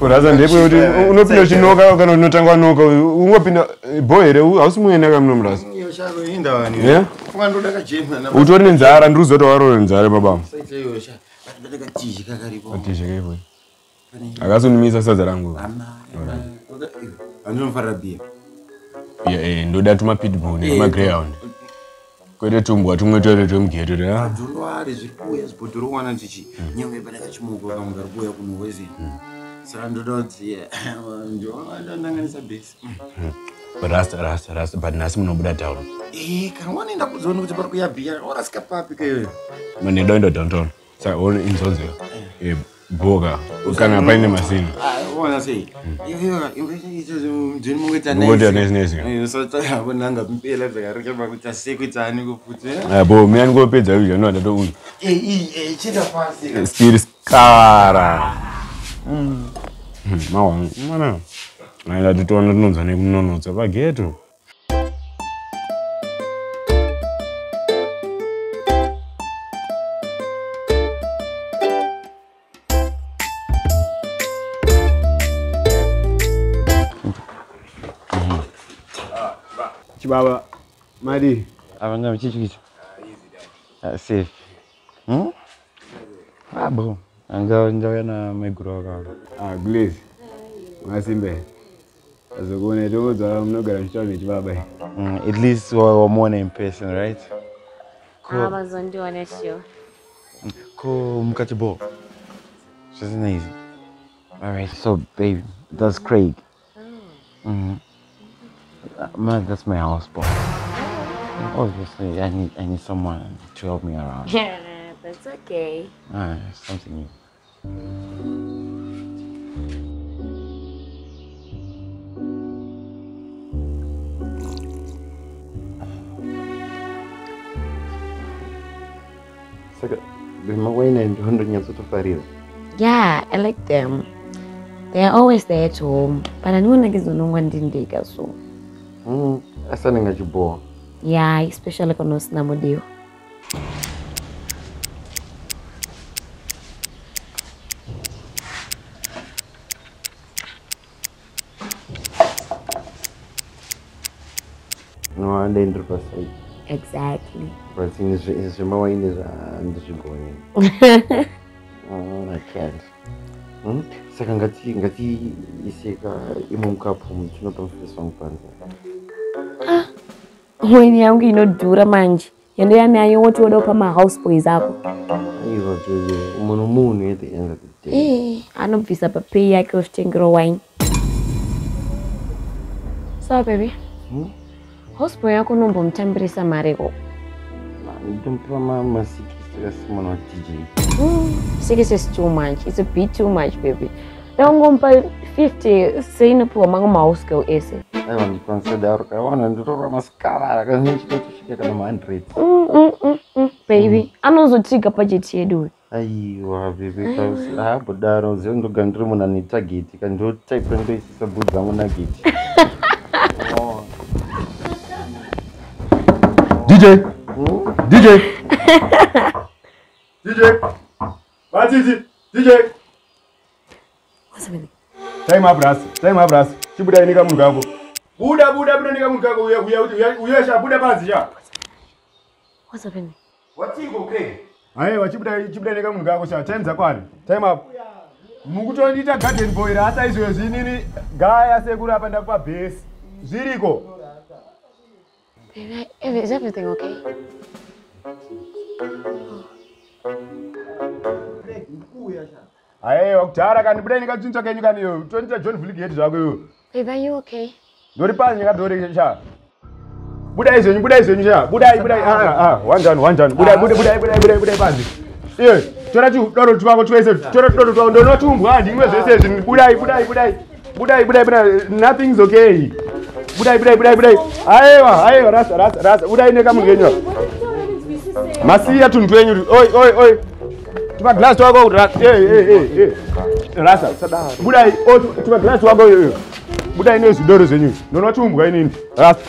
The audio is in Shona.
urasa ndepwe kuti unopinda uchinoka kana unotangwa noka ungopinda bho here hausi muenaka muno murasa kajema utori nenzara ndiri kuzoti warore nenzara saiteyosha ndoda katizhi kakaripo atizhekepo akasunimisa sadza rangu. Andinofarira bia ndoda tumapitbull nemagreyhound kwete tumbwa tumwe twere twemugeto dzondoari zviri kuuya zibhodhoro kuwana tichi nyangwe pada kachimuko kamwe kari kuuya kuno wezi saka ndoda kudziya ndoandanganisa bhesi rasta rasta rasta but nhasi munobuda town e kana wanoenda kuzoona kuti pari kuya bhiya orasika papi kaiyoyo manendaenda downtown saka one inzonzeka bhoka kana paine masini bo mina uyu chida pasi still skara mawangu mana aida titoona tinonzwa nekunonotsa pageto chibaba madi. Avanga muchichikiti safe. Hmm? abo anga ndauya nameguru wakava glaze masimbe. Azokuona tokodzwa munogara muchitaura nechibaba at least wamona in person right? Avazondiona sure ko mukati bo? Zvisina izi alright so baby that's craig. Mm. uh, man, that's my house boy obviously I need, I need someone to help me around. Yeah, that's okay. Ah, something new. Saka vemawaina ndo ndonyatsotofarira yeah i like them. They are always there at home. But andionake zonongwa ndindika so Mm, essa nem é de boa. Yeah, especially é quando nós estamos deu. Não há dentro para sair. Exactly. Assim, esse irmão ainda já anda de boa. Ah, não quero. Saka ngati ngatiiseka imwe mukapu tinopa mufesi wangu panza waini yangu inodhura manje yando yanayo woti woda kupa mahouse boys ako aiwa bebe munhu munhu at the end of the day Eh, anobvisa papei yake uchitengera wine sawa baby Hmm? houseboy yako unombomutambirisa mariko ndompiwa masikisi akasimana wa dj six is too much. It's a bit too much baby. Daungompa 50 seinopiwa mangu mahouse girl ese aiwa ndiconsidaro kawana nditorora masikarara kanechitotosvika kana ma100 Mm, mm, mm, mm, baby. Anozotiga bajeti yedu. Uyu. aiwa bebe habhodaro ziva ndogara ndiri munhu ane tageti kandotaipa ndoisisa bhudzi dzangu nageti dj dj dj vatiti dj What's happening? time up ras time up ras chibuda inika munhu kako buda buda buda nika munhu kako uya uya uya uya sha buda panzi sha. What's happening? watiko craig aiwa chibuda chibuda inika munhu kako sha. Time dzakwani time up. Mukutondiita garden boy rasa izvozvi nini gaya sekuru apa ndakupa bhesi. Zviriko? Baby, is everything okay? Aiwa kudhara kani buda inika chinzwa kenyu kani iyo? Tonita john vligate zvako iyo. Baby, are you okay? ndori panzi nyakadhore sha. Budai zvenyu budai zvenyu sha. Budai budai ah ah wanjani wanjani budai budai budai budai budai budai panzi iye tora tudoro twako twese tora tudoro twako ndonotumbwa handimwe zvese izvi. Budai budai budai budai budai budai nothing's okay. Budai budai budai budai. Aiwa aiwa rasa rasa rasa. Budai nekamungenywa masiya tunhu twenyu oi oi oi tumaglasi twako Ra- eh, eh, eh, rasa budai oh, tu- tumaglasi wako iyoyo budai nezvidoro zvenyu ndonatumbwa inini rasa